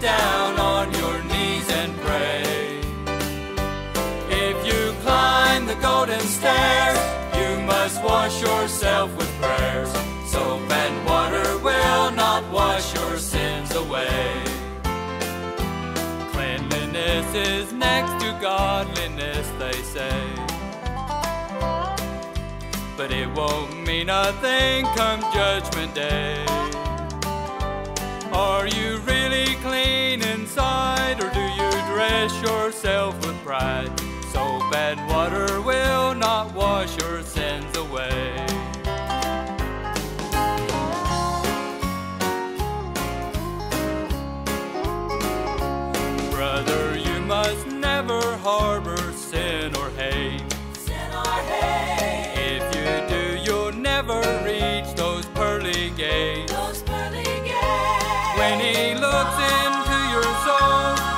down on your knees and pray. If you climb the golden stairs, you must wash yourself with prayers. Soap and water will not wash your sins away. Cleanliness is next to godliness, they say. But it won't mean a thing come Judgment Day. Dress yourself with pride? Soap and water will not wash your sins away. Brother, you must never harbor sin or hate. Sin or hate, If you do, you'll never reach those pearly gates. those pearly gates. When he looks into your soul,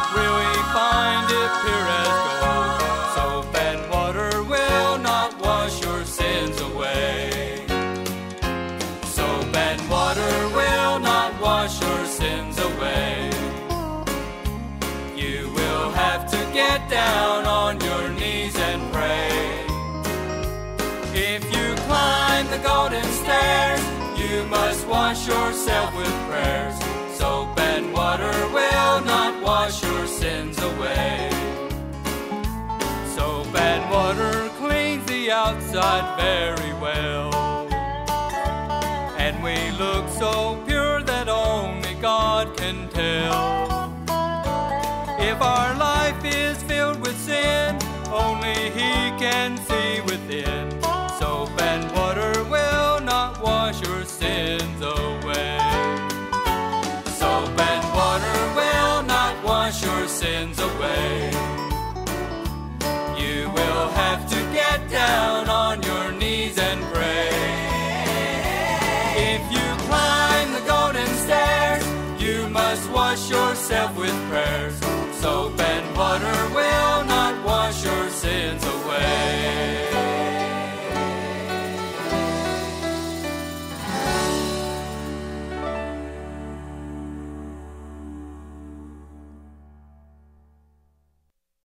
wash yourself with prayers. Soap and water will not wash your sins away. Soap and water cleans the outside very well. And we look so pure that only God can tell. If our life is filled with sin, only He can see sins away. You will have to get down on your knees and pray. If you climb the golden stairs, you must wash yourself with prayers. Will